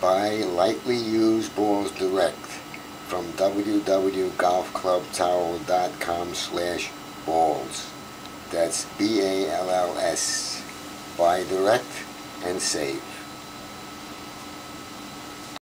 Buy lightly used balls direct from www.golfclubtowel.com slash balls. That's B-A-L-L-S. Buy direct and save.